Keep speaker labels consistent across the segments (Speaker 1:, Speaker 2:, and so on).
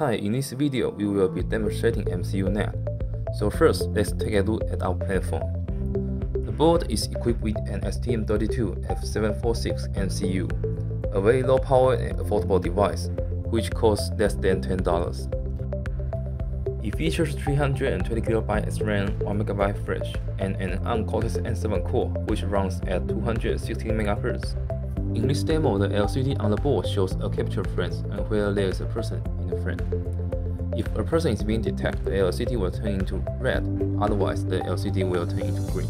Speaker 1: Hi, in this video we will be demonstrating MCUNet. So first, let's take a look at our platform. The board is equipped with an STM32F746 MCU, a very low power and affordable device, which costs less than $10. It features 320GB SRAM, 1MB flash, and an ARM Cortex-M7 core which runs at 260MHz. In this demo, the LCD on the board shows a capture frame and where there is a person in the frame. If a person is being detected, the LCD will turn into red, otherwise the LCD will turn into green.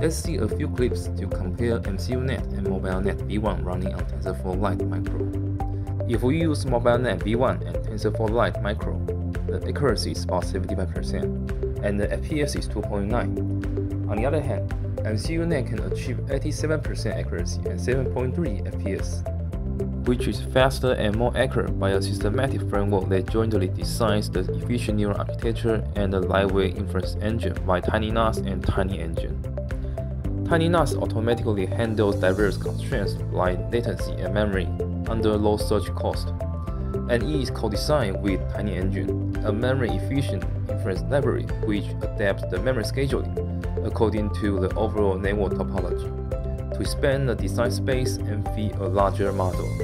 Speaker 1: Let's see a few clips to compare MCUNet and MobileNet V1 running on TensorFlow Lite Micro. If we use MobileNet V1 and TensorFlow Lite Micro, the accuracy is about 75% and the FPS is 2.9. On the other hand, MCUNet can achieve 87% accuracy and 7.3 FPS, which is faster and more accurate by a systematic framework that jointly designs the efficient neural architecture and the lightweight inference engine by TinyNAS and TinyEngine. TinyNAS automatically handles diverse constraints like latency and memory under low search cost, and it is co-designed with TinyEngine, a memory-efficient inference library which adapts the memory scheduling according to the overall network topology to expand the design space and feed a larger model.